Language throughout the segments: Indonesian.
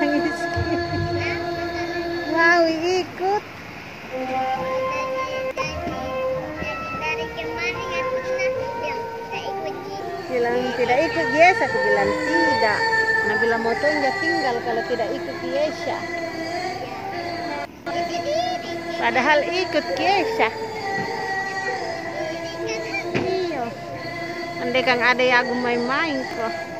nangis. Mau ikut. bilang tidak ikut Yes, aku bilang tidak. Bilang motonya tinggal kalau tidak ikut Yesha. Padahal ikut Yesha. Iya. Andai kang ada yang main-main kok.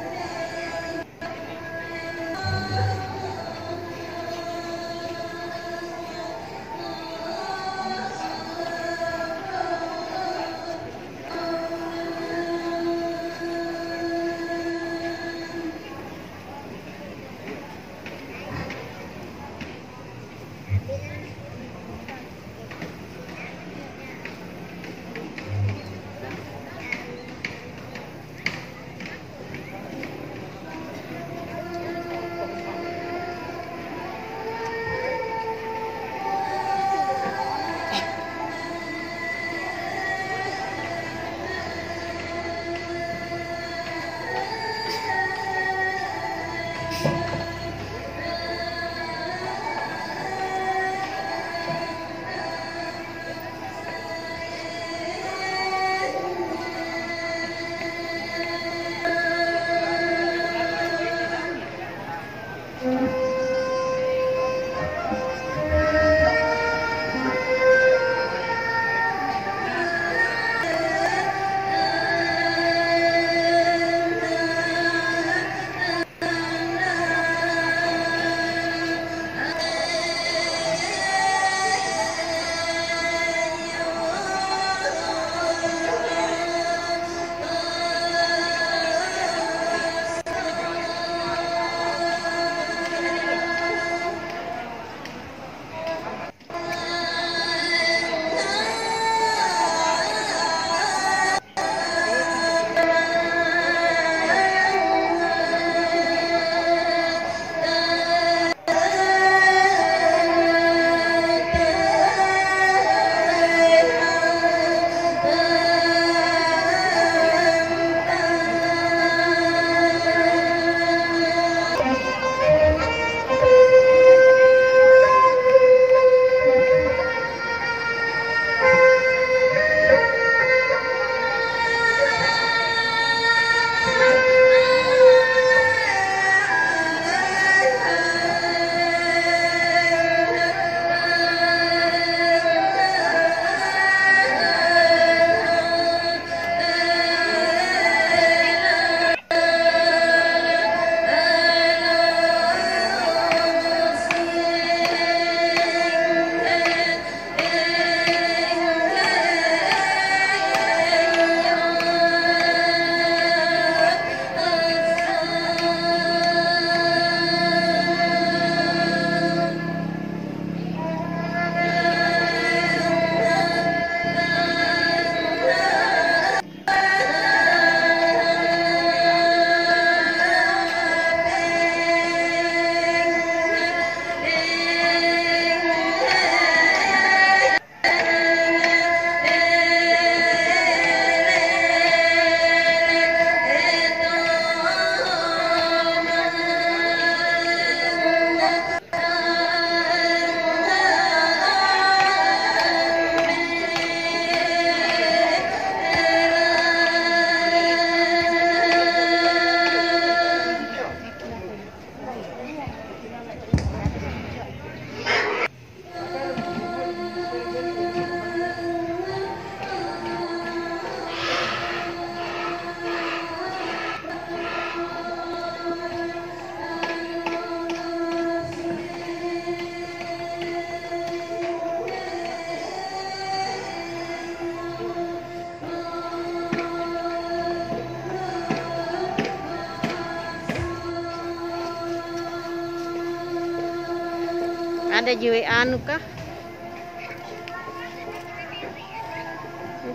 Ada jiwa anu kah?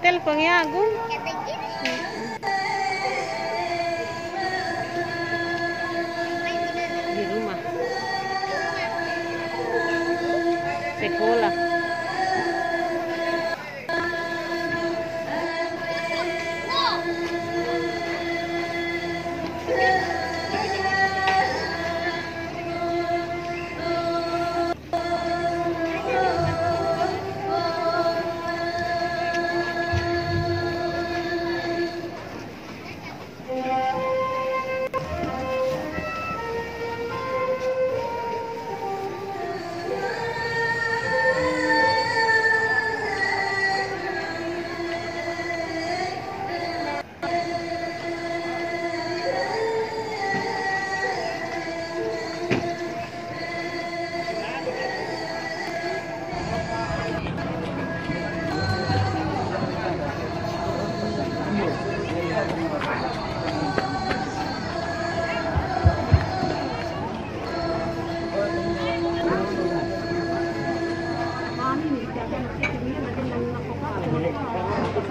Teleponnya gitu. di rumah sekolah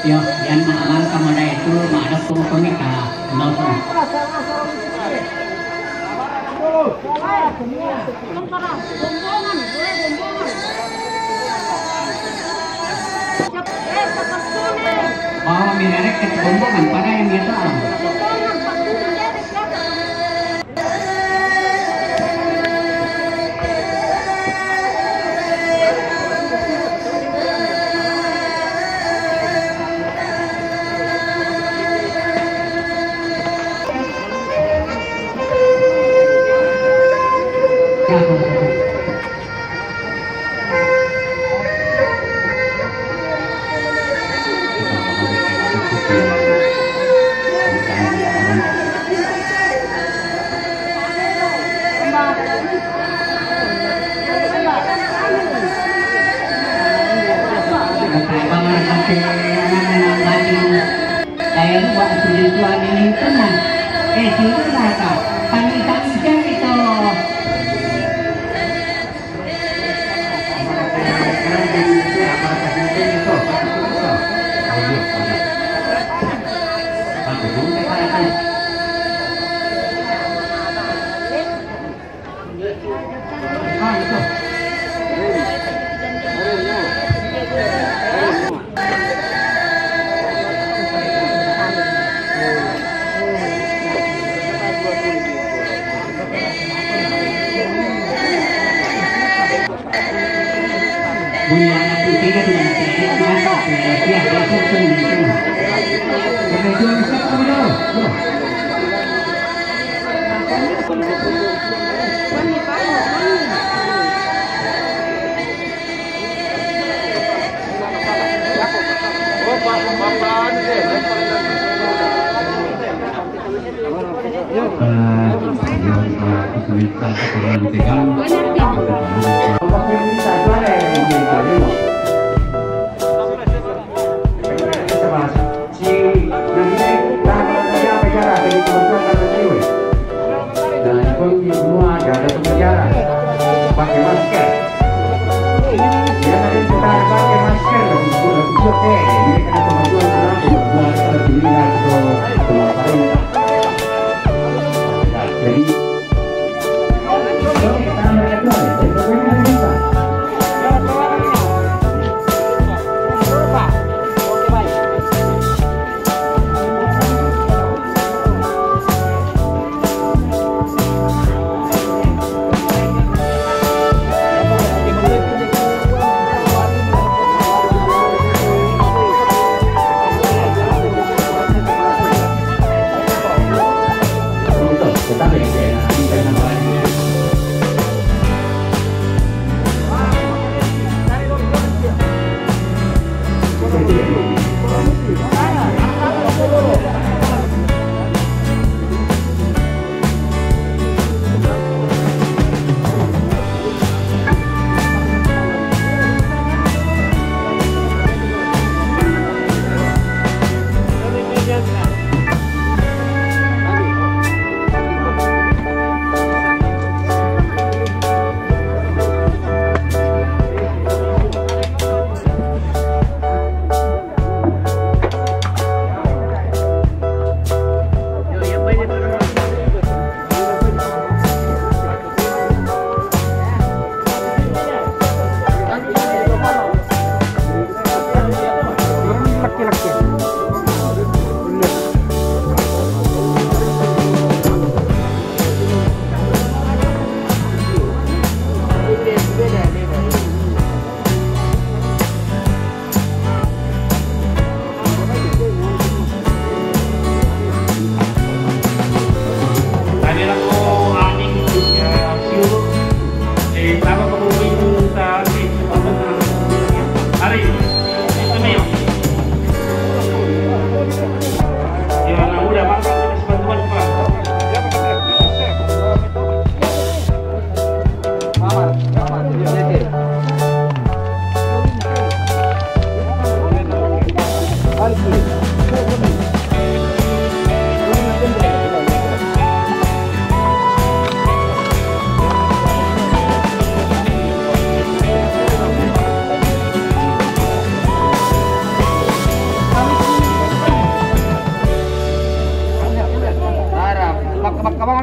Yo, yan maamal ka mo na ito, maadap ko ko ni ka. Lautong. Oh, minarek ka bumbungan para yung ito. Dahil buat tujuan ini pernah. Eh sudah kak. Kami Dia bisa kamu kesulitan keperluan ditegang.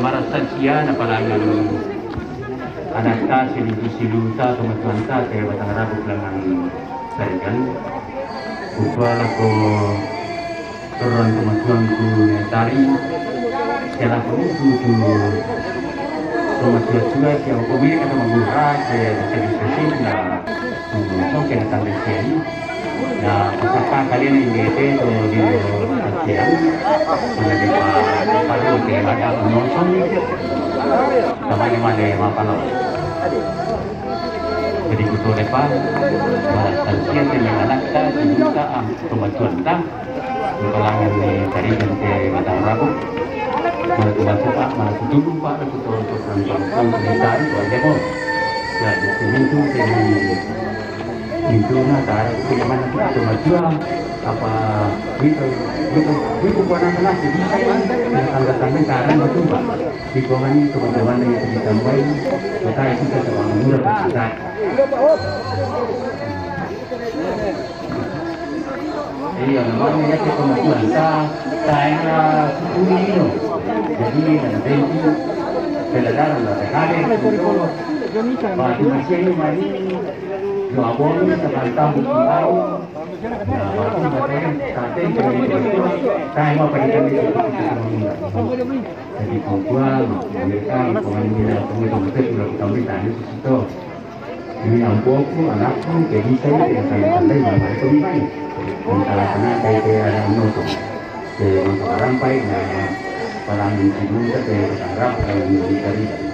na palangan anak ta silu silu ta teman-teman kaya batang rabu pelangan sarikan Upah ko turun teman-teman ku tari Kaya ko tu tu Rumah tua tua kaya ko bili kata mengurah kaya bisa diskusi na So kaya tanda kaya na pasaka kalian yang DP to di kaya Mga di pa paru kaya ada penonton Sama ni mana mapalaw jadi kutu depan balasan sian dengan anak ta sejuta am kemajuan ta kalangan ni tadi dan ke matang rabu mana tu masuk pak. Mana tu dulu pak aku tu untuk nonton kan cerita itu ada pun ya di sini tu sini itu nah cara itu mana tu kemajuan apa itu itu itu bukan anak jadi saya yang tanda tanda karena betul pak di bawah ini teman-teman yang ditambahin maka itu kita sama murah kita Iya, memang ya kita kemajuan ta saya sepuluh ini Jadi nanti belajar lah sekali itu batu mesin mari dua labores levantamos o mal, caemos aprendendo Jadi perempuan, mereka pemainnya, kemudian kita sudah kami tanya sesuatu. Ini ampokku, anakku, jadi saya tidak sampai sampai tumpai. Antara sana saya saya ada menutup. Saya untuk rampai, nah, para mimpi dulu saya berharap, kalau mimpi tadi.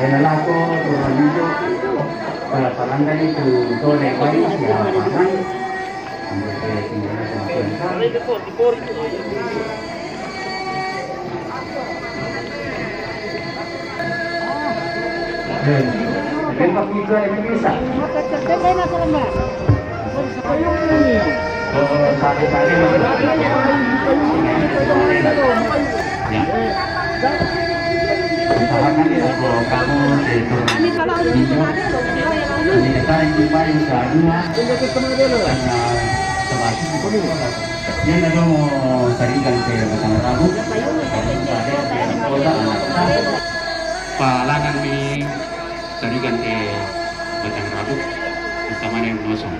Sore baik siapa panang untuk tinggal sama Tempat juga yang bisa. Lama. Oh, sari-sari. Ya. Usahakan ya kalau kamu itu ini kita yang jumpa yang kedua karena ada mau ke Rabu kota anak palangan mi carikan ke Batang Rabu dengan Nosong